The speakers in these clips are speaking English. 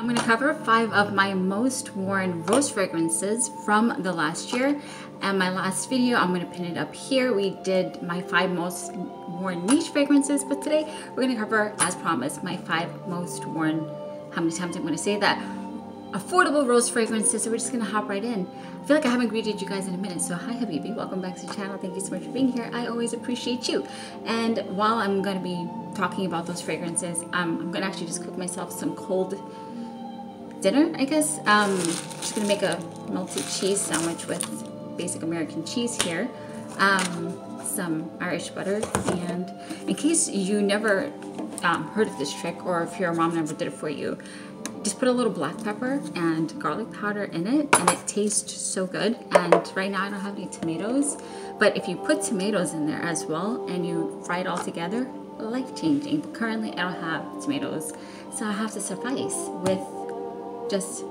I'm going to cover five of my most worn rose fragrances from the last year. And my last video, I'm going to pin it up here. We did my five most worn niche fragrances, but today we're going to cover, as promised, my five most worn, how many times I'm going to say that, affordable rose fragrances. So we're just going to hop right in. I feel like I haven't greeted you guys in a minute. So hi Habibi, welcome back to the channel. Thank you so much for being here. I always appreciate you. And while I'm going to be talking about those fragrances, um, I'm going to actually just cook myself some cold dinner, I guess. Um, just gonna make a melted cheese sandwich with basic American cheese here. Um, some Irish butter, and in case you never um, heard of this trick, or if your mom never did it for you, just put a little black pepper and garlic powder in it, and it tastes so good. And right now I don't have any tomatoes, but if you put tomatoes in there as well, and you fry it all together, life-changing. But currently I don't have tomatoes, so I have to suffice with just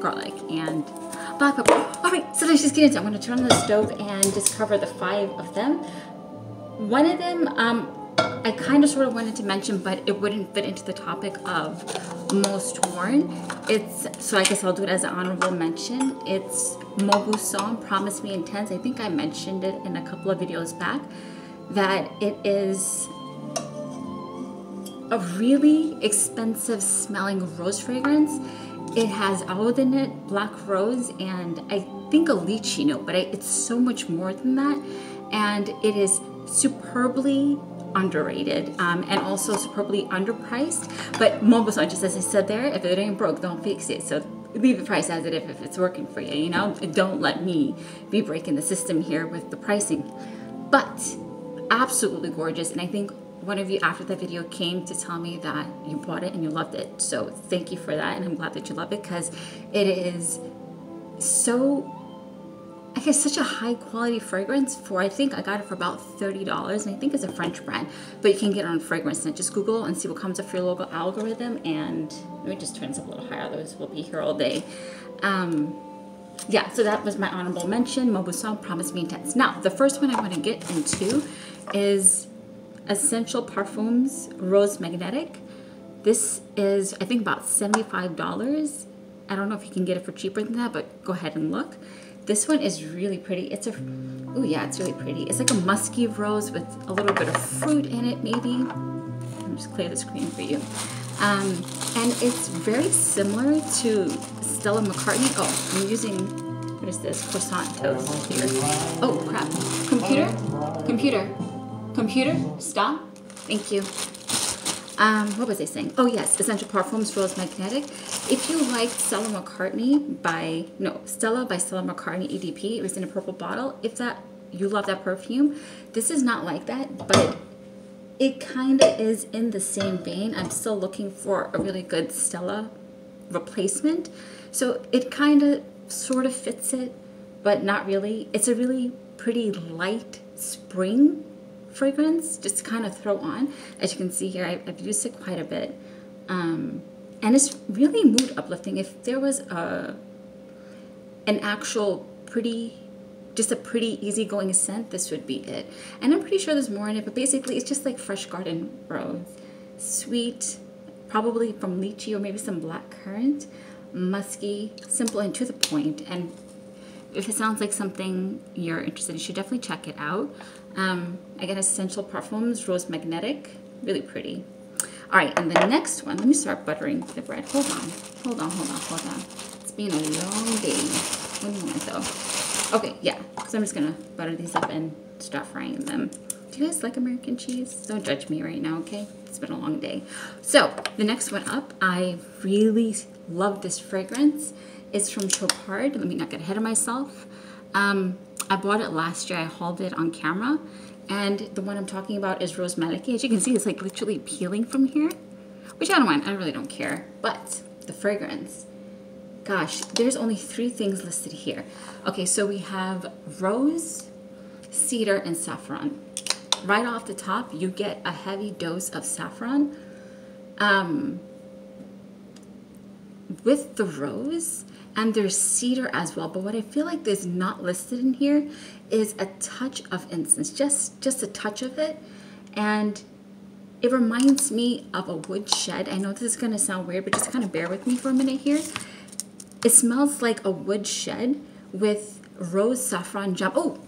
garlic and black pepper. All right, so let's just get into it. I'm gonna turn on the stove and just cover the five of them. One of them, um, I kind of sort of wanted to mention, but it wouldn't fit into the topic of most worn. It's, so I guess I'll do it as an honorable mention. It's Mauboussin Promise Me Intense. I think I mentioned it in a couple of videos back, that it is a really expensive smelling rose fragrance. It has oud in it, black rose, and I think a lychee note, but I, it's so much more than that. And it is superbly underrated um, and also superbly underpriced. But Mauboussin, just as I said there, if it ain't broke, don't fix it. So leave the price as it if, if it's working for you, you know? Don't let me be breaking the system here with the pricing. But absolutely gorgeous. And I think one of you after the video came to tell me that you bought it and you loved it. So thank you for that. And I'm glad that you love it because it is so, I guess, such a high quality fragrance for, I think I got it for about $30 and I think it's a French brand, but you can get it on fragrance FragranceNet. Just Google and see what comes up for your local algorithm. And let me just turn this up a little higher, otherwise we'll be here all day. Um, yeah, so that was my honorable mention. Mauboussin Promise Me Intense. Now, the first one I want to get into is Essential Parfums Rose Magnetic. This is, I think, about $75. I don't know if you can get it for cheaper than that, but go ahead and look. This one is really pretty. It's a, oh yeah, it's really pretty. It's like a musky rose with a little bit of fruit in it, maybe. Me just clear the screen for you. Um, and it's very similar to Stella McCartney. Oh, I'm using, what is this, croissant toast here. Oh, crap. Computer? Computer. Computer, stop. Thank you. Um, what was I saying? Oh yes, Essential Parfums Rose Magnetic. If you liked Stella McCartney by, no, Stella by Stella McCartney EDP, it was in a purple bottle. If that, you love that perfume, this is not like that, but it kind of is in the same vein. I'm still looking for a really good Stella replacement. So it kind of sort of fits it, but not really. It's a really pretty light spring fragrance just to kind of throw on. As you can see here, I, have used it quite a bit. Um, and it's really mood uplifting. If there was a an actual pretty, just a pretty easygoing scent, this would be it. And I'm pretty sure there's more in it, but basically it's just like fresh garden rose. Sweet, probably from lychee or maybe some black currant. Musky, simple and to the point. And if it sounds like something you're interested in, you should definitely check it out. Um, again, Essential Parfums, Rose Magnetic, really pretty. All right, and the next one, let me start buttering the bread. Hold on, hold on, hold on, hold on. It's been a long day. One minute though. Okay, yeah, so I'm just gonna butter these up and start frying them. Do you guys like American cheese? Don't judge me right now, okay? It's been a long day. So, the next one up, I really love this fragrance. It's from Chopard. Let me not get ahead of myself. Um, I bought it last year. I hauled it on camera. And the one I'm talking about is Rose Malaki. As you can see, it's like literally peeling from here, which I don't mind. I really don't care. But the fragrance, gosh, there's only three things listed here. Okay, so we have rose, cedar, and saffron. Right off the top, you get a heavy dose of saffron. Um, with the rose, and there's cedar as well. But what I feel like there's not listed in here is a touch of incense, just, just a touch of it. And it reminds me of a wood shed. I know this is gonna sound weird, but just kind of bear with me for a minute here. It smells like a wood shed with rose saffron jam. Oh,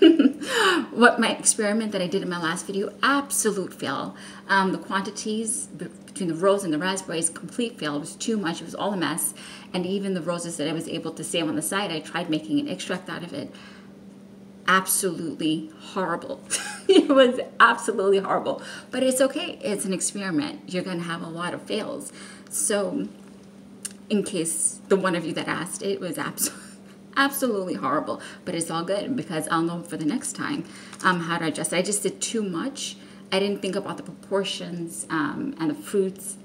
what my experiment that I did in my last video, absolute fail. Um, the quantities between the rose and the raspberries, complete fail. It was too much. It was all a mess. And even the roses that I was able to save on the side, I tried making an extract out of it. Absolutely horrible. it was absolutely horrible. But it's okay. It's an experiment. You're going to have a lot of fails. So, in case the one of you that asked, it was absolutely absolutely horrible, but it's all good because I'll know for the next time um, how to adjust. I just did too much. I didn't think about the proportions um, and the fruits.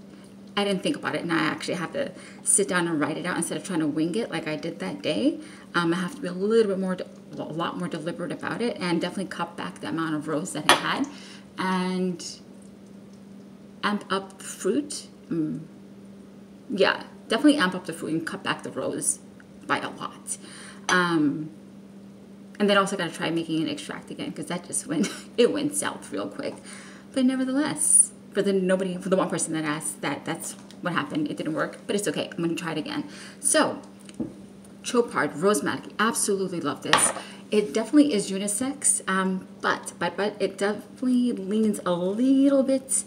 I didn't think about it, and I actually have to sit down and write it out instead of trying to wing it like I did that day. Um, I have to be a little bit more, a lot more deliberate about it, and definitely cut back the amount of rose that I had, and amp up fruit. Mm. Yeah, definitely amp up the fruit and cut back the rose by a lot. Um, and then also got to try making an extract again because that just went it went south real quick. But nevertheless, for the nobody for the one person that asked that that's what happened. It didn't work, but it's okay. I'm gonna try it again. So, Chopard Rose Malaki, absolutely love this. It definitely is unisex, um, but but but it definitely leans a little bit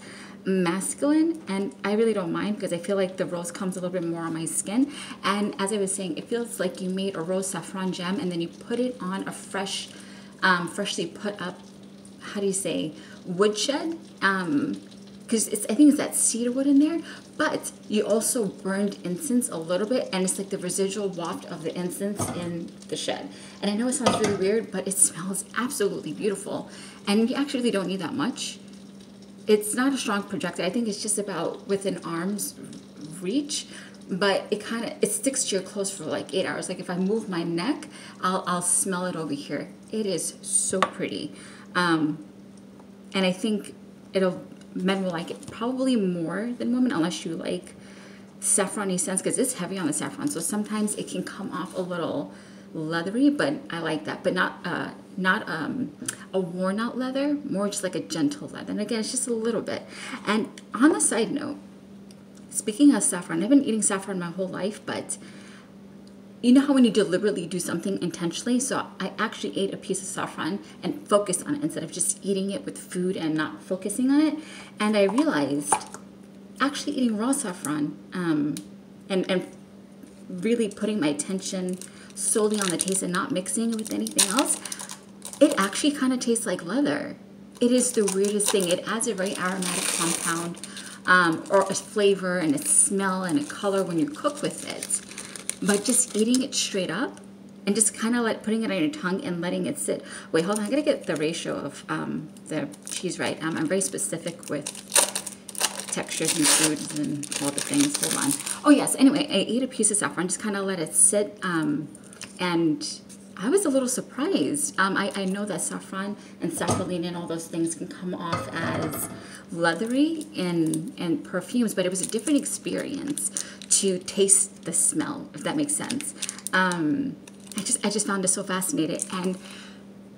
masculine and I really don't mind because I feel like the rose comes a little bit more on my skin. And as I was saying it feels like you made a rose saffron gem and then you put it on a fresh um, freshly put up how do you say woodshed um, because it's I think it's that cedar wood in there but you also burned incense a little bit and it's like the residual waft of the incense in the shed. And I know it sounds really weird but it smells absolutely beautiful and you actually don't need that much it's not a strong projector. I think it's just about within arm's reach, but it kind of it sticks to your clothes for like eight hours. Like if I move my neck, I'll I'll smell it over here. It is so pretty, um, and I think it'll men will like it probably more than women unless you like saffrony scents because it's heavy on the saffron. So sometimes it can come off a little leathery, but I like that, but not uh, not um, a worn out leather, more just like a gentle leather. And again, it's just a little bit. And on the side note, speaking of saffron, I've been eating saffron my whole life, but you know how when you deliberately do something intentionally? So I actually ate a piece of saffron and focused on it instead of just eating it with food and not focusing on it. And I realized actually eating raw saffron um, and, and really putting my attention solely on the taste and not mixing it with anything else, it actually kind of tastes like leather. It is the weirdest thing. It adds a very aromatic compound um, or a flavor and a smell and a color when you cook with it. But just eating it straight up and just kind of like putting it on your tongue and letting it sit. Wait, hold on. I gotta get the ratio of um, the cheese right. Um, I'm very specific with textures and foods and all the things. Hold on. Oh yes. Anyway, I ate a piece of saffron. Just kind of let it sit. Um, and I was a little surprised. Um, I, I know that saffron and Safraleine and all those things can come off as leathery in, in perfumes, but it was a different experience to taste the smell, if that makes sense. Um, I just I just found it so fascinating, and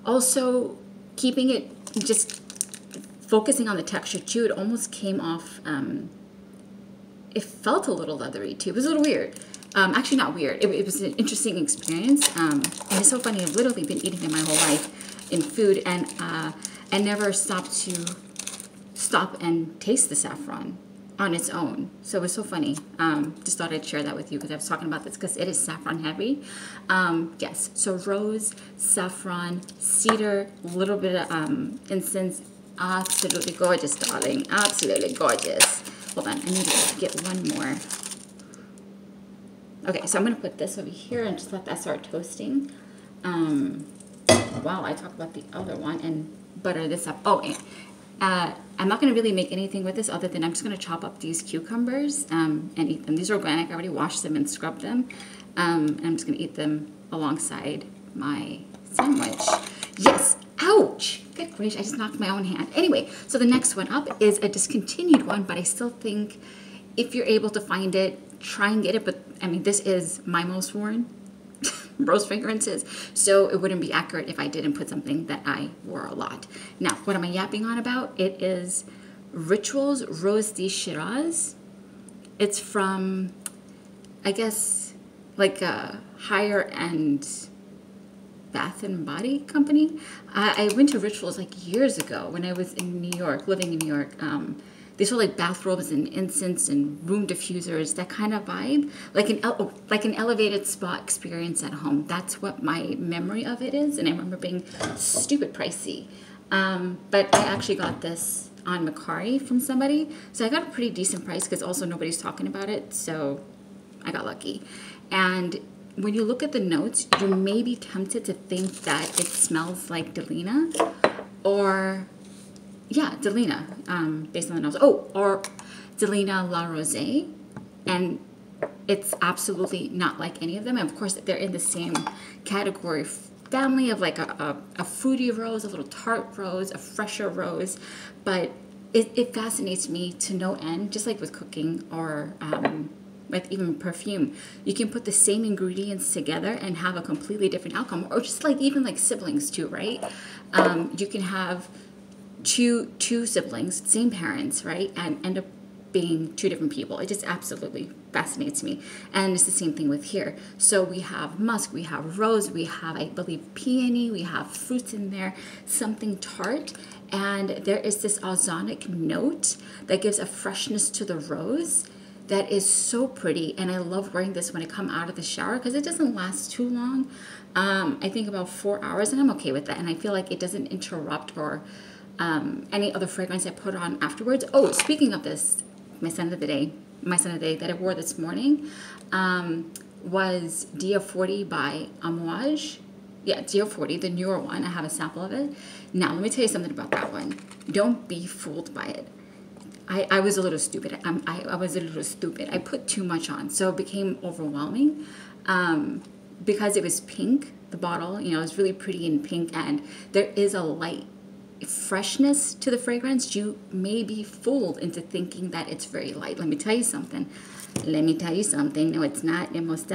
also keeping it just focusing on the texture too. It almost came off. Um, it felt a little leathery too. It was a little weird. Um, actually, not weird. It, it, was an interesting experience. Um, and it's so funny. I've literally been eating it my whole life in food, and uh, I never stopped to stop and taste the saffron on its own. So it was so funny. Um, just thought I'd share that with you because I was talking about this because it is saffron heavy. Um, yes, so rose, saffron, cedar, a little bit of um, incense. Absolutely gorgeous, darling. Absolutely gorgeous. Hold on, I need to get one more. Okay, so I'm gonna put this over here and just let that start toasting. Um, while I talk about the other one and butter this up. Oh, and, uh, I'm not gonna really make anything with this other than I'm just gonna chop up these cucumbers um, and eat them. These are organic, I already washed them and scrubbed them. Um, and I'm just gonna eat them alongside my sandwich. Yes, ouch, good gracious, I just knocked my own hand. Anyway, so the next one up is a discontinued one, but I still think if you're able to find it, try and get it, but I mean, this is my most worn rose fragrances, so it wouldn't be accurate if I didn't put something that I wore a lot. Now, what am I yapping on about? It is Rituals Rose de Shiraz. It's from, I guess, like a higher end Bath and Body Company. I, I went to Rituals like years ago when I was in New York, living in New York. Um, they sold like bathrobes and incense and room diffusers, that kind of vibe, like an like an elevated spa experience at home. That's what my memory of it is, and I remember being stupid pricey. Um, but I actually got this on Mercari from somebody, so I got a pretty decent price because also nobody's talking about it, so I got lucky. And when you look at the notes, you may be tempted to think that it smells like Delina or yeah, Delina, um, based on the nose. Oh, or Delina La Rose, and it's absolutely not like any of them. And of course, they're in the same category family of like a, a, a fruity rose, a little tart rose, a fresher rose, but it, it fascinates me to no end, just like with cooking or um, with even perfume. You can put the same ingredients together and have a completely different outcome, or just like even like siblings too, right? Um, you can have two two siblings, same parents, right, and end up being two different people. It just absolutely fascinates me. And it's the same thing with here. So we have musk, we have rose, we have, I believe, peony, we have fruits in there, something tart. And there is this ozonic note that gives a freshness to the rose that is so pretty. And I love wearing this when I come out of the shower because it doesn't last too long. Um, I think about four hours, and I'm okay with that. And I feel like it doesn't interrupt or um, any other fragrance I put on afterwards. Oh, speaking of this, my scent of the day, my scent of the day that I wore this morning um, was Dia 40 by Amouage. Yeah, Dia 40, the newer one. I have a sample of it. Now, let me tell you something about that one. Don't be fooled by it. I, I was a little stupid. I, I, I was a little stupid. I put too much on, so it became overwhelming. Um, because it was pink, the bottle, you know, it was really pretty in pink, and there is a light freshness to the fragrance, you may be fooled into thinking that it's very light. Let me tell you something. Let me tell you something. No, it's not. It must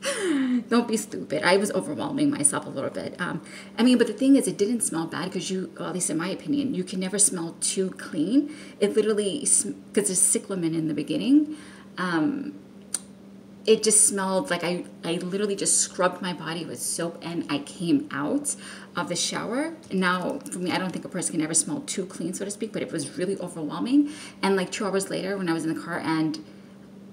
Don't be stupid. I was overwhelming myself a little bit. Um, I mean, but the thing is, it didn't smell bad because you, well, at least in my opinion, you can never smell too clean. It literally, because there's cyclamen in the beginning, um, it just smelled like I, I literally just scrubbed my body with soap and I came out of the shower. Now, for me, I don't think a person can ever smell too clean, so to speak, but it was really overwhelming. And like two hours later, when I was in the car and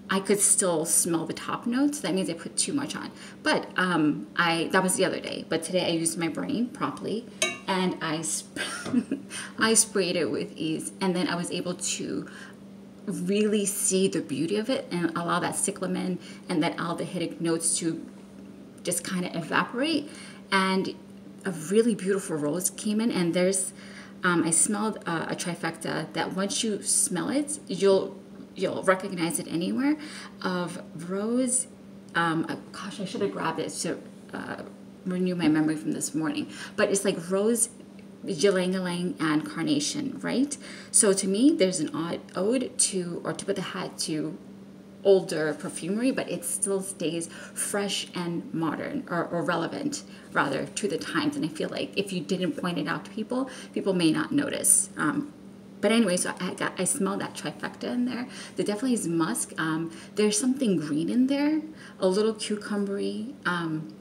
I could still smell the top notes. That means I put too much on. But um, I that was the other day. But today I used my brain properly, and I sp I sprayed it with ease, and then I was able to really see the beauty of it and allow that cyclamen and that aldehydic notes to just kind of evaporate. And a really beautiful rose came in, and there's, um, I smelled uh, a trifecta that once you smell it, you'll you'll recognize it anywhere. Of rose, um, uh, gosh, I should have grabbed it to uh, renew my memory from this morning. But it's like rose ylang and carnation, right? So to me, there's an odd ode to, or tip of the hat to older perfumery, but it still stays fresh and modern, or, or relevant, rather, to the times. And I feel like if you didn't point it out to people, people may not notice. Um, but anyway, so I got I smell that trifecta in there. There definitely is musk. Um, there's something green in there, a little cucumbery. Um,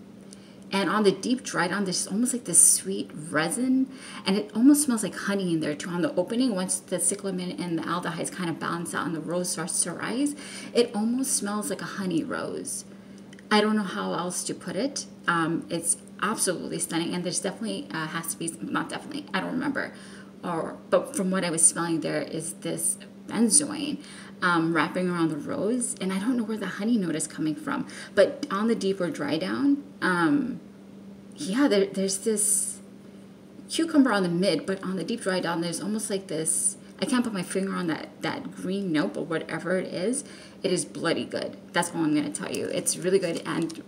and on the deep dry down, there's almost like this sweet resin, and it almost smells like honey in there too. On the opening, once the cyclamen and the aldehydes kind of balance out and the rose starts to rise, it almost smells like a honey rose. I don't know how else to put it. Um, it's absolutely stunning, and there's definitely uh, has to be not definitely. I don't remember, or but from what I was smelling, there is this benzoin um, wrapping around the rose, and I don't know where the honey note is coming from. But on the deeper dry down, um, yeah, there, there's this cucumber on the mid, but on the deep dry down, there's almost like this. I can't put my finger on that that green note, but whatever it is, it is bloody good. That's all I'm gonna tell you. It's really good, and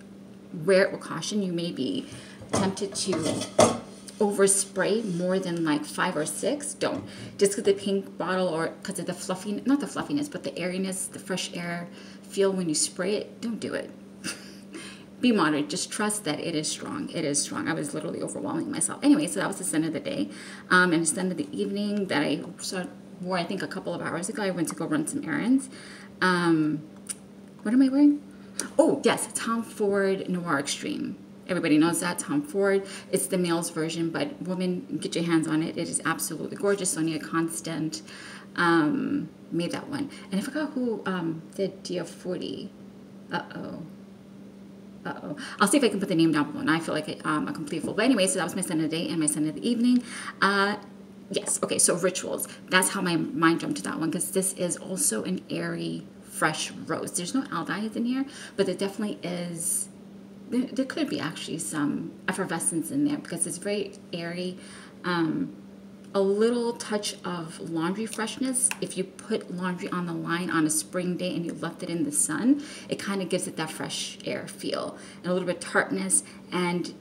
wear it with caution. You may be tempted to overspray more than like five or six, don't. Just because the pink bottle or because of the fluffy, not the fluffiness, but the airiness, the fresh air feel when you spray it, don't do it. Be moderate. Just trust that it is strong. It is strong. I was literally overwhelming myself. Anyway, so that was the scent of the day. Um, and the scent of the evening that I wore I think a couple of hours ago. I went to go run some errands. Um, what am I wearing? Oh yes, Tom Ford Noir Extreme. Everybody knows that Tom Ford. It's the male's version, but women, get your hands on it. It is absolutely gorgeous. Sonia Constant um, made that one, and I forgot who um, did Dia Forty. Uh oh. Uh-oh. I'll see if I can put the name down below. And I feel like it, um, a complete fool. But anyway, so that was my scent of the day and my scent of the evening. Uh, yes, okay, so rituals. That's how my mind jumped to that one because this is also an airy, fresh rose. There's no aldehydes in here, but there definitely is, there, could be actually some effervescence in there because it's very airy. Um, a little touch of laundry freshness. If you put laundry on the line on a spring day and you left it in the sun, it kind of gives it that fresh air feel and a little bit tartness. And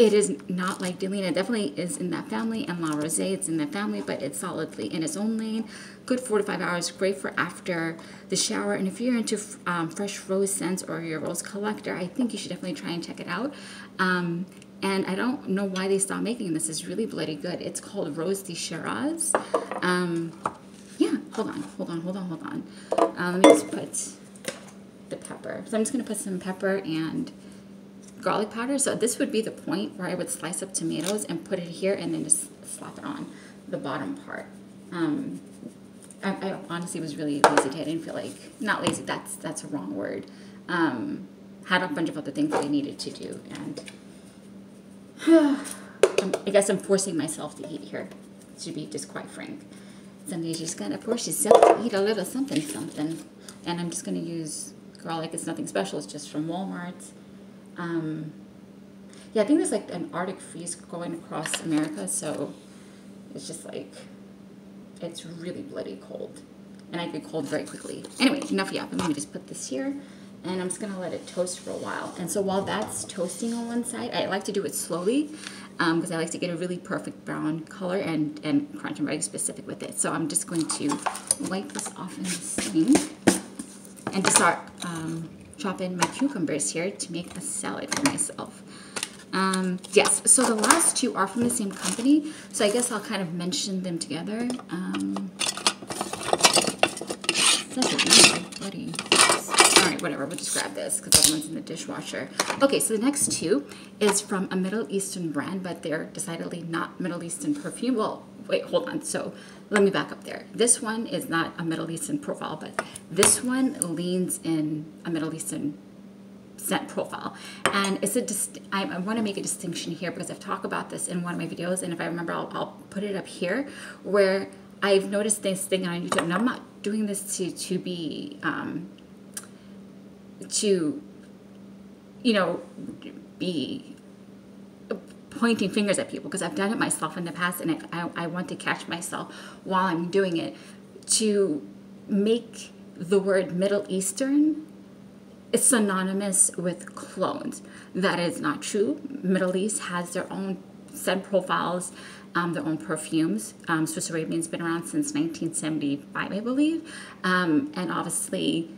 it is not like Delina. It definitely is in that family, and La Rose, it's in that family, but it's solidly in its own lane. Good four to five hours, great for after the shower. And if you're into um, fresh rose scents or you're a rose collector, I think you should definitely try and check it out. Um, and I don't know why they stopped making this. It's really bloody good. It's called Rose de Shiraz. Um, yeah, hold on, hold on, hold on, hold on. Uh, let me just put the pepper. So I'm just gonna put some pepper and garlic powder. So this would be the point where I would slice up tomatoes and put it here and then just slap it on the bottom part. Um, I, I, honestly was really lazy today. I didn't feel like, not lazy, that's, that's a wrong word. Um, had a bunch of other things that I needed to do and I guess I'm forcing myself to eat here, to be just quite frank. You just gotta force yourself to eat a little something something. And I'm just gonna use garlic. It's nothing special. It's just from Walmart. Um, yeah, I think there's like an Arctic freeze going across America, so it's just like, it's really bloody cold. And I get cold very quickly. Anyway, enough yapping. Let me just put this here and I'm just gonna let it toast for a while. And so while that's toasting on one side, I like to do it slowly because um, I like to get a really perfect brown color and, and crunch. I'm very specific with it. So I'm just going to wipe this off in the sink and to start um, chopping my cucumbers here to make a salad for myself. Um, yes, so the last two are from the same company, so I guess I'll kind of mention them together. Um, bloody all right, whatever, we'll just grab this because other one's in the dishwasher. Okay, so the next two is from a Middle Eastern brand, but they're decidedly not Middle Eastern perfume. Well, wait, hold on. So let me back up there. This one is not a Middle Eastern profile, but this one leans in a Middle Eastern scent profile. And it's a I, I want to make a distinction here because I've talked about this in one of my videos, and if I remember, I'll, I'll put it up here, where I've noticed this thing on YouTube, and I'm not doing this to, to be um, to, you know, be pointing fingers at people because I've done it myself in the past and I, I, want to catch myself while I'm doing it to make the word Middle Eastern is synonymous with clones. That is not true. Middle East has their own scent profiles, um, their own perfumes. Um, Swiss Arabian's been around since 1975, I believe. Um, and obviously,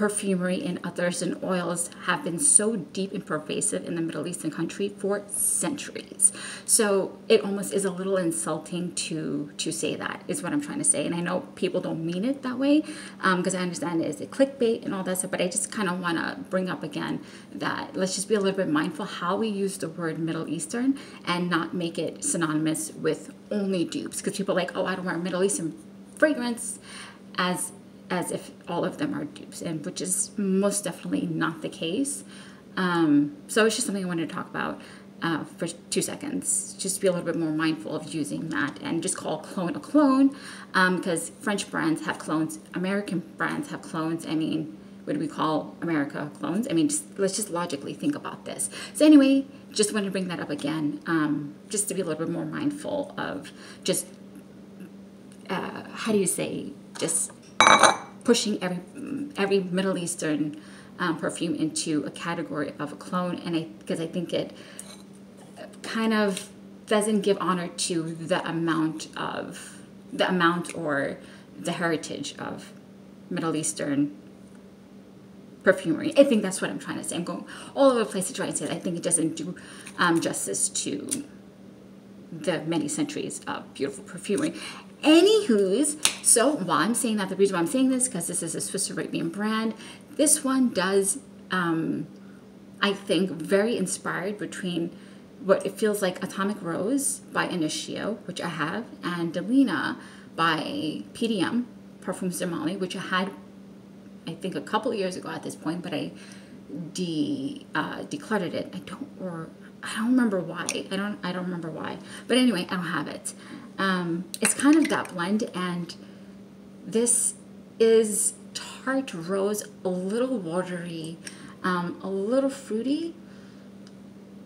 perfumery and others and oils have been so deep and pervasive in the Middle Eastern country for centuries. So it almost is a little insulting to to say that is what I'm trying to say. And I know people don't mean it that way because um, I understand it is a clickbait and all that stuff. But I just kind of want to bring up again that let's just be a little bit mindful how we use the word Middle Eastern and not make it synonymous with only dupes because people are like, oh, I don't wear Middle Eastern fragrance as as if all of them are dupes, and which is most definitely not the case. Um, so it's just something I wanted to talk about uh, for two seconds. Just to be a little bit more mindful of using that and just call clone a clone because um, French brands have clones, American brands have clones. I mean, what do we call America clones? I mean, just, let's just logically think about this. So anyway, just wanted to bring that up again, um, just to be a little bit more mindful of just, uh, how do you say, just pushing every every Middle Eastern um, perfume into a category of a clone, and I because I think it kind of doesn't give honor to the amount of the amount or the heritage of Middle Eastern perfumery. I think that's what I'm trying to say. I'm going all over the place to try and say that. I think it doesn't do um, justice to the many centuries of beautiful perfumery. Anywho's, so why I'm saying that, the reason why I'm saying this, because this is a Swiss Arabian brand. This one does, um, I think, very inspired between what it feels like Atomic Rose by Initio, which I have, and Delina by PDM, Parfums de Marly, which I had, I think, a couple years ago at this point, but I de uh, decluttered it. I don't, or I don't remember why. I don't, I don't remember why. But anyway, I don't have it. Um, it's kind of that blend, and this is tart rose, a little watery, um, a little fruity.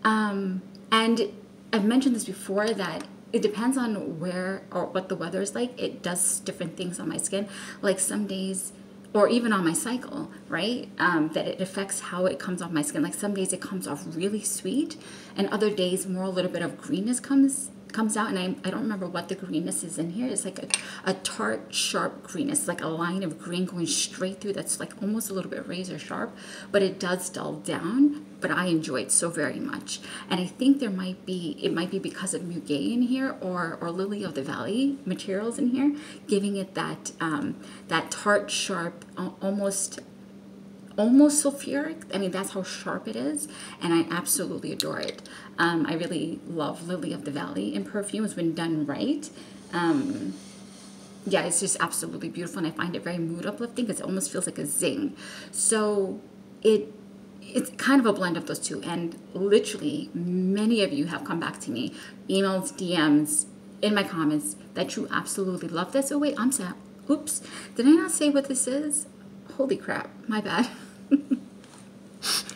Um, and I've mentioned this before that it depends on where or what the weather is like. It does different things on my skin. Like some days, or even on my cycle, right? Um, that it affects how it comes off my skin. Like some days it comes off really sweet, and other days more a little bit of greenness comes comes out and I, I don't remember what the greenness is in here. It's like a, a tart, sharp greenness, like a line of green going straight through that's like almost a little bit razor sharp, but it does dull down, but I enjoy it so very much. And I think there might be, it might be because of Muguet in here or, or Lily of the Valley materials in here, giving it that, um, that tart, sharp, almost almost sulfuric. I mean, that's how sharp it is, and I absolutely adore it. Um, I really love Lily of the Valley in perfumes when done right. Um, yeah, it's just absolutely beautiful, and I find it very mood uplifting because it almost feels like a zing. So it it's kind of a blend of those two, and literally many of you have come back to me, emails, DMs, in my comments that you absolutely love this. Oh wait, I'm sad. Oops, did I not say what this is? Holy crap, my bad.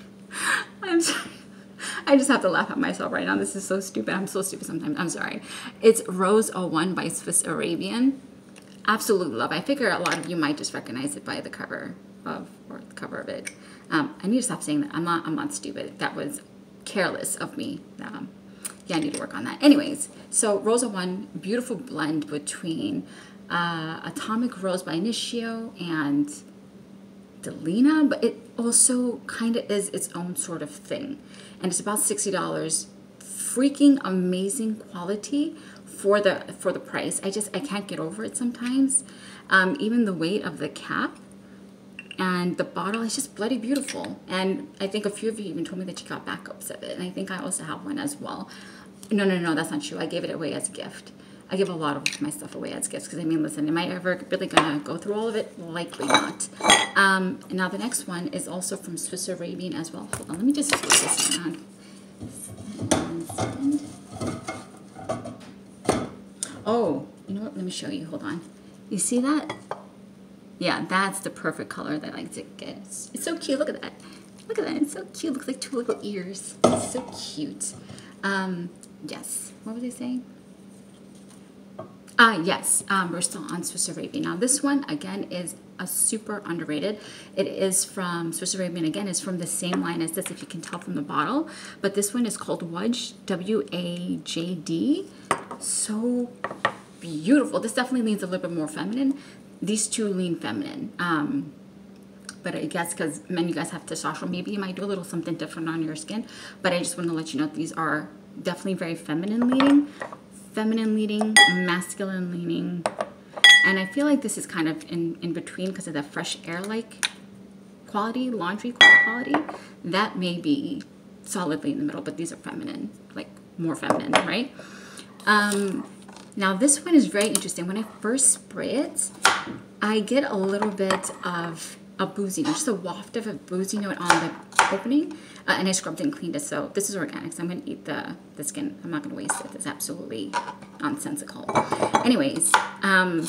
I just have to laugh at myself right now. This is so stupid. I'm so stupid sometimes. I'm sorry. It's Rose 01 by Swiss Arabian. Absolutely love. I figure a lot of you might just recognize it by the cover of or the cover of it. Um, I need to stop saying that. I'm not. I'm not stupid. That was careless of me. Um, yeah, I need to work on that. Anyways, so Rose 01, beautiful blend between uh, Atomic Rose by Initio and Delina, but it also kind of is its own sort of thing. And it's about $60. Freaking amazing quality for the for the price. I just I can't get over it sometimes. Um, even the weight of the cap and the bottle is just bloody beautiful. And I think a few of you even told me that you got backups of it. And I think I also have one as well. No, no, no, that's not true. I gave it away as a gift. I give a lot of my stuff away as gifts because I mean, listen, am I ever really gonna go through all of it? Likely not. Um, now the next one is also from Swiss Arabian as well. Hold on, let me just flip this around. Oh, you know what? Let me show you. Hold on. You see that? Yeah, that's the perfect color that I like to get. It's, it's so cute. Look at that. Look at that. It's so cute. Looks like two little ears. It's so cute. Um, yes. What was I saying? Ah, yes, um, we're still on Swiss Arabian. Now, this one, again, is a super underrated. It is from Swiss Arabian, again, is from the same line as this, if you can tell from the bottle. But this one is called Wajd, W-A-J-D. So beautiful. This definitely leans a little bit more feminine. These two lean feminine. Um, but I guess because men, you guys have testosterone, maybe you might do a little something different on your skin. But I just want to let you know these are definitely very feminine leaning feminine leaning, masculine leaning. And I feel like this is kind of in, in between because of the fresh air-like quality, laundry quality. That may be solidly in the middle, but these are feminine, like more feminine, right? Um, now this one is very interesting. When I first spray it, I get a little bit of a boozy note, just a waft of a boozy note on the opening. Uh, and I scrubbed and cleaned it, so this is organic, so I'm going to eat the, the skin. I'm not going to waste it. It's absolutely nonsensical. Anyways, um,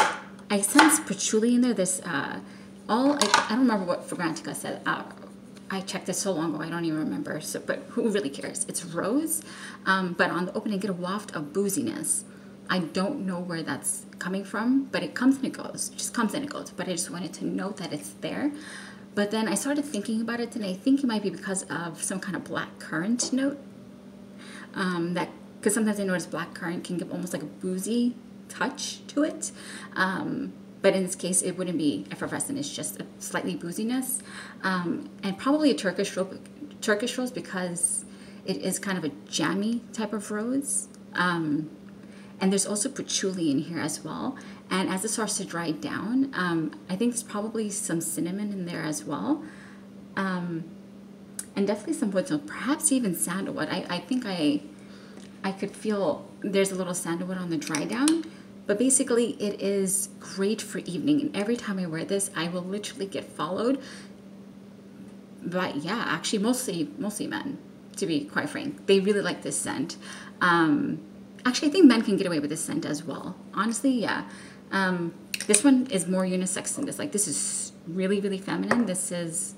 I sense patchouli in there. This, uh, all, I, I don't remember what Fragrantica said. Uh, I checked this so long ago, I don't even remember, so, but who really cares? It's rose, um, but on the opening, get a waft of booziness. I don't know where that's coming from, but it comes and it goes. It just comes and it goes. But I just wanted to note that it's there. But then I started thinking about it, and I think it might be because of some kind of black currant note. Um, that because sometimes I notice black currant can give almost like a boozy touch to it. Um, but in this case, it wouldn't be effervescent. It's just a slightly booziness, um, and probably a Turkish rose, Turkish rose because it is kind of a jammy type of rose. Um, and there's also patchouli in here as well. And as it starts to dry down, um, I think there's probably some cinnamon in there as well. Um, and definitely some wood, so perhaps even sandalwood. I, I think I I could feel there's a little sandalwood on the dry down, but basically it is great for evening. And every time I wear this, I will literally get followed. But yeah, actually mostly mostly men, to be quite frank. They really like this scent. Um, actually, I think men can get away with this scent as well. Honestly, yeah. Um, this one is more unisex than this. Like this is really really feminine. This is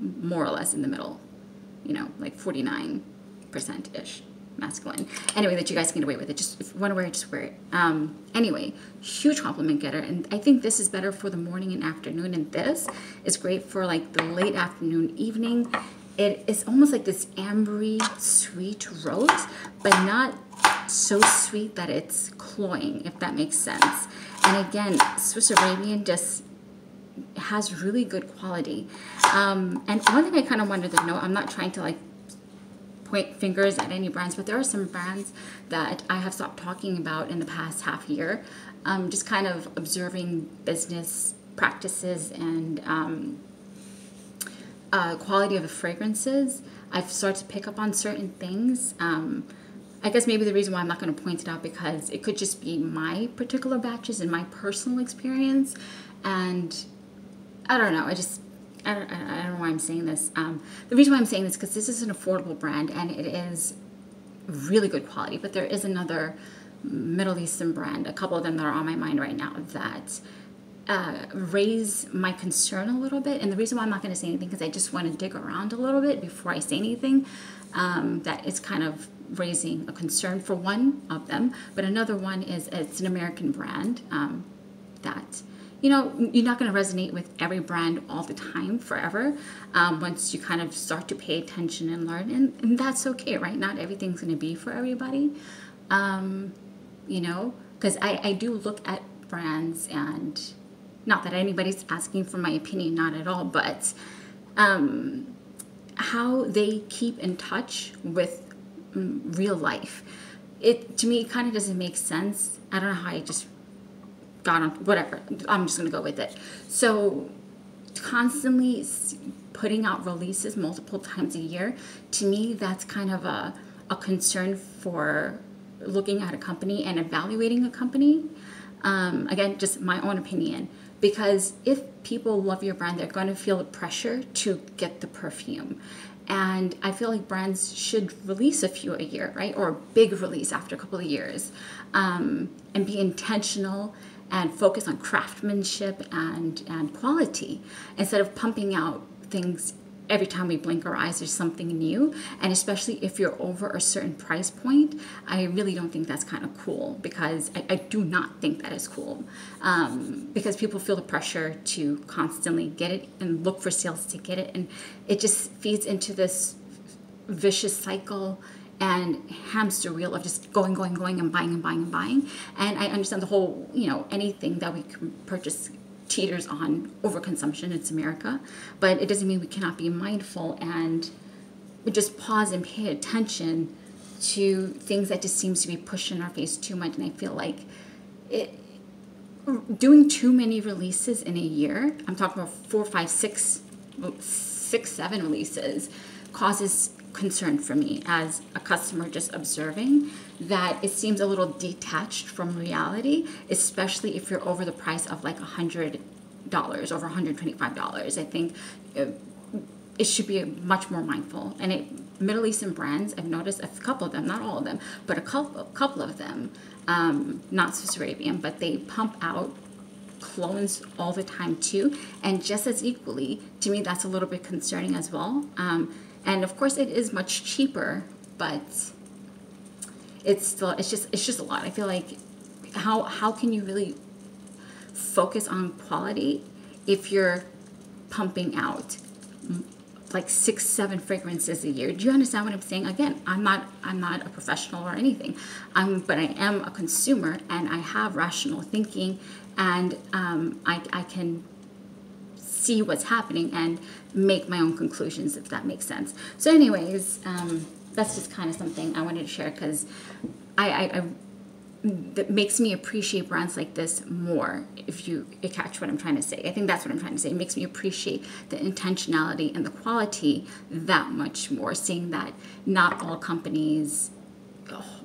more or less in the middle, you know, like 49% ish masculine. Anyway, that you guys can get away with it. Just if you want to wear it, just wear it. Um, anyway, huge compliment getter. And I think this is better for the morning and afternoon. And this is great for like the late afternoon, evening. It is almost like this ambery, sweet rose, but not so sweet that it's cloying, if that makes sense. And again, Swiss Arabian just has really good quality. Um, and one thing I kind of wanted to know, I'm not trying to like point fingers at any brands, but there are some brands that I have stopped talking about in the past half year. Um, just kind of observing business practices and um, uh, quality of the fragrances. I've started to pick up on certain things. Um, I guess maybe the reason why I'm not going to point it out because it could just be my particular batches and my personal experience, and I don't know. I just I don't, I don't know why I'm saying this. Um, the reason why I'm saying this because this is an affordable brand and it is really good quality. But there is another Middle Eastern brand, a couple of them that are on my mind right now that uh, raise my concern a little bit. And the reason why I'm not going to say anything is I just want to dig around a little bit before I say anything. Um, that is kind of raising a concern for one of them. But another one is it's an American brand um, that you know, you're not going to resonate with every brand all the time forever. Um, once you kind of start to pay attention and learn, and, and that's okay, right? Not everything's going to be for everybody. Um, you know, because I, I do look at brands and not that anybody's asking for my opinion, not at all, but um, how they keep in touch with real life. It to me kind of doesn't make sense. I don't know how I just got on whatever. I'm just gonna go with it. So constantly putting out releases multiple times a year, to me, that's kind of a, a concern for looking at a company and evaluating a company. Um, again, just my own opinion. Because if people love your brand, they're going to feel the pressure to get the perfume. And I feel like brands should release a few a year, right? Or a big release after a couple of years um, and be intentional and focus on craftsmanship and, and quality instead of pumping out things every time we blink our eyes there's something new. And especially if you're over a certain price point i really don't think that's kind of cool because i, I do not think that is cool. Um, because people feel the pressure to constantly get it and look for sales to get it. And it just feeds into this vicious cycle and hamster wheel of just going, going, going, and buying and buying and buying. And I understand the whole, you know, anything that we can purchase teeters on overconsumption. It's America, but it doesn't mean we cannot be mindful and just pause and pay attention to things that just seems to be pushed in our face too much. And I feel like it doing too many releases in a year. I'm talking about four, five, six, six, seven releases causes concern for me as a customer just observing that it seems a little detached from reality, especially if you're over the price of like a hundred dollars, over $125. I think it, it should be much more mindful. And it, Middle Eastern brands, I've noticed a couple of them, not all of them, but a couple, couple of them, um, not Swiss Arabian, but they pump out clones all the time too. And just as equally, to me, that's a little bit concerning as well. Um, and of course it is much cheaper but it's still it's just it's just a lot. I feel like how how can you really focus on quality if you're pumping out like six seven fragrances a year? Do you understand what i'm saying? Again i'm not i'm not a professional or anything. I'm but i am a consumer and i have rational thinking and um, I, I can see what's happening and make my own conclusions if that makes sense. So, anyways, um, that's just kind of something I wanted to share because I, I, I, that makes me appreciate brands like this more if you catch what i'm trying to say. I think that's what i'm trying to say. It makes me appreciate the intentionality and the quality that much more seeing that not all companies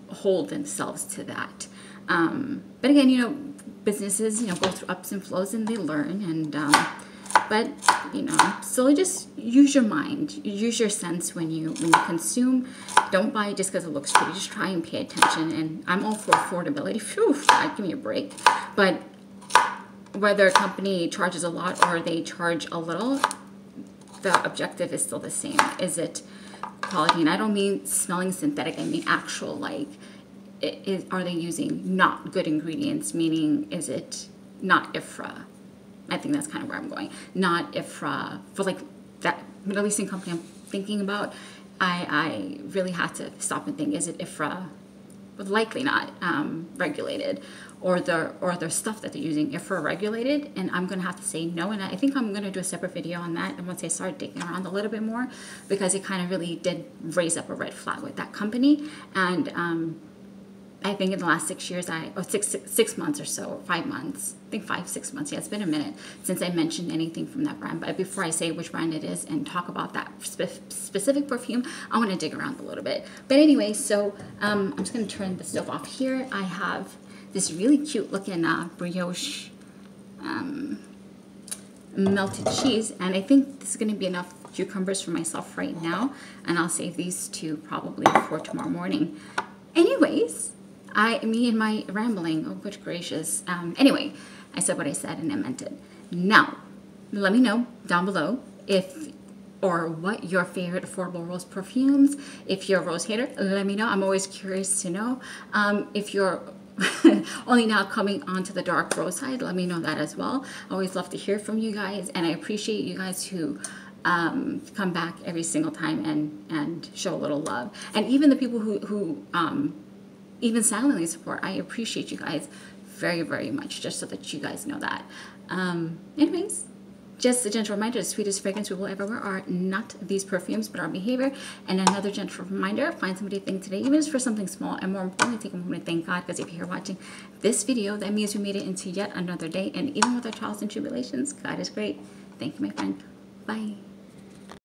hold themselves to that. Um, but again you know businesses you know go through ups and flows and they learn and um, but you know so just use your mind. Use your sense when you when you consume. Don't buy just because it looks pretty. Just try and pay attention and i'm all for affordability. Phew, God, give me a break. But whether a company charges a lot or they charge a little the objective is still the same. Is it quality? And i don't mean smelling synthetic i mean actual like is, are they using not good ingredients? Meaning is it not ifra I think that's kind of where I'm going. Not if uh, for like that Middle Eastern company I'm thinking about, I, I really had to stop and think: Is it IFRA? Likely not um, regulated, or the or the stuff that they're using IFRA regulated. And I'm gonna have to say no. And I think I'm gonna do a separate video on that. And once I start digging around a little bit more, because it kind of really did raise up a red flag with that company. And um, I think in the last six years, I or six, six months or so, five months, I think five six months. Yeah, it's been a minute since I mentioned anything from that brand. But before I say which brand it is and talk about that spe- specific perfume, I want to dig around a little bit. But anyway, so um, I'm just going to turn the stove off here. I have this really cute looking uh, brioche um, melted cheese, and I think this is going to be enough cucumbers for myself right now, and I'll save these two probably for tomorrow morning. Anyways, I, me and my rambling, oh good gracious. Um, anyway, I said what I said and I meant it. Now, let me know down below if or what your favorite affordable rose perfumes. If you're a rose hater, let me know. I'm always curious to know. Um, if you're only now coming onto the dark rose side, let me know that as well. I always love to hear from you guys, and I appreciate you guys who um, come back every single time and and show a little love. And even the people who who um, even silently support. I appreciate you guys very, very much, just so that you guys know that. Um, anyways, just a gentle reminder, the sweetest fragrance we will ever wear are not these perfumes, but our behavior. And another gentle reminder, find somebody to thank today, even it's for something small. And more importantly, take a moment to thank God, because if you're here watching this video, that means we made it into yet another day. And even with our trials and tribulations, God is great. Thank you, my friend. Bye.